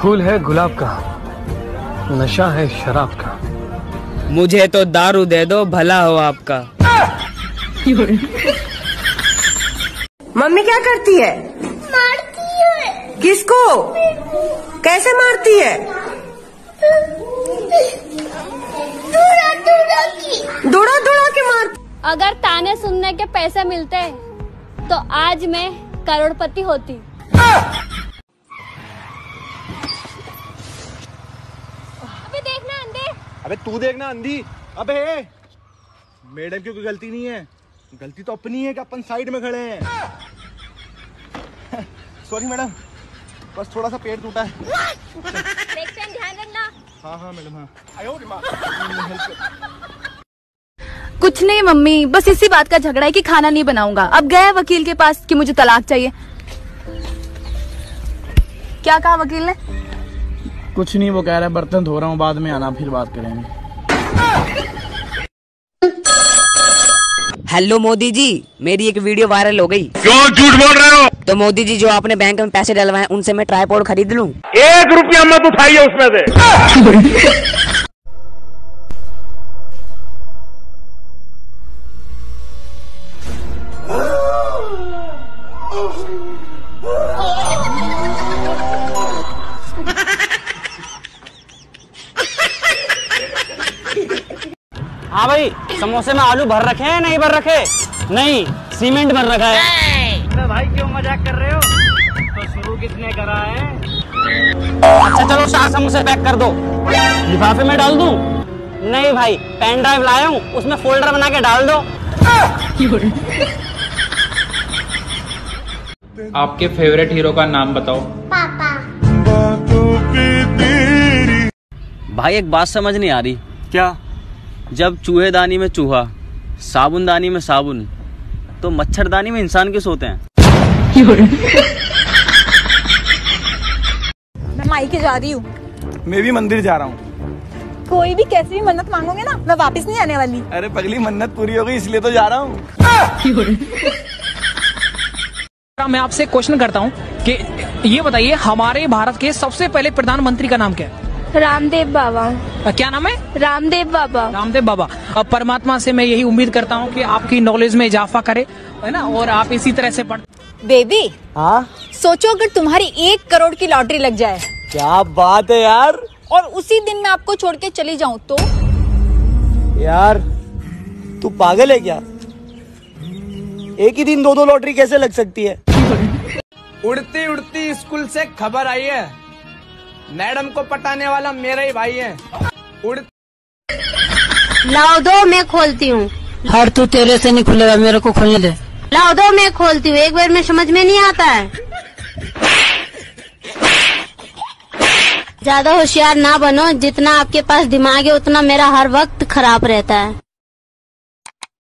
फूल है गुलाब का नशा है शराब का। मुझे तो दारू दे दो भला हो आपका। मम्मी क्या करती है? मारती है। किसको? कैसे मारती है? दूरा दूरा की। दौड़ा दौड़ा के मार अगर ताने सुनने के पैसे मिलते तो आज मैं करोड़पति होती अभी देखना अंधे अबे तू देखना अंधी। अबे मैडम की कोई गलती नहीं है। गलती तो अपनी है कि अपन साइड में खड़े हैं। Sorry madam. बस थोड़ा सा पेट टूटा है। नेक्स्ट टाइम ध्यान रखना। हाँ हाँ मैडम हाँ। कुछ नहीं मम्मी। बस इसी बात का झगड़ा है कि खाना नहीं बनाऊँगा। अब गए वकील के पास कि मुझे तलाक चाहिए। क्या कहा वकील ने? कुछ नहीं वो कह रहा है बर्तन धो रहा हूँ बाद में आना फिर बात करेंगे। हेलो मोदी जी मेरी एक वीडियो वायरल हो गई। क्यों झूठ बोल रहे हो? तो मोदी जी जो आपने बैंक में पैसे डलवाए उनसे मैं ट्राईपोर्ड खरीद लूँ? एक रुपया मत उठाइए उसमें से। हाँ भाई समोसे में आलू भर रखे हैं नहीं भर रखे? नहीं सीमेंट भर रखा है। भाई क्यों मज़ाक कर रहे हो? तो शुरू किसने करा है? अच्छा चलो चार समोसे पैक कर दो। लिफाफे में डाल दूँ? नहीं भाई पेन ड्राइव लाया हूँ उसमें फोल्डर बना के डाल दो। आपके फेवरेट हीरो का नाम बताओ। पापा। भाई एक बात समझ नहीं आ रही। क्या? जब चूहेदानी में चूहा साबुनदानी में साबुन तो मच्छरदानी में इंसान क्यों सोते हैं? मैं मायके जा रही हूँ। मैं भी मंदिर जा रहा हूँ। कोई भी कैसी भी मन्नत मांगोगे ना मैं वापस नहीं आने वाली। अरे पगली मन्नत पूरी हो गई इसलिए तो जा रहा हूँ। मैं आपसे क्वेश्चन करता हूँ कि ये बताइए हमारे भारत के सबसे पहले प्रधानमंत्री का नाम क्या है? रामदेव बाबा। क्या नाम है? रामदेव बाबा। रामदेव बाबा। अब परमात्मा से मैं यही उम्मीद करता हूँ कि आपकी नॉलेज में इजाफा करे है ना? और आप इसी तरह से पढ़ बेबी हाँ? सोचो अगर तुम्हारी एक करोड़ की लॉटरी लग जाए। क्या बात है यार? और उसी दिन मैं आपको छोड़ के चली जाऊँ तो? यार तू पागल है क्या? एक ही दिन दो दो लॉटरी कैसे लग सकती है? उड़ती उड़ती स्कूल से खबर आई है। मैडम को पटाने वाला मेरा ही भाई है। उड़ लाओ दो मैं खोलती हूँ। हर तू तेरे से नहीं खुलेगा मेरे को खोलने दे। लाओ दो मैं खोलती हूँ। एक बार में समझ में नहीं आता है। ज़्यादा होशियार ना बनो जितना आपके पास दिमाग है उतना मेरा हर वक्त खराब रहता है।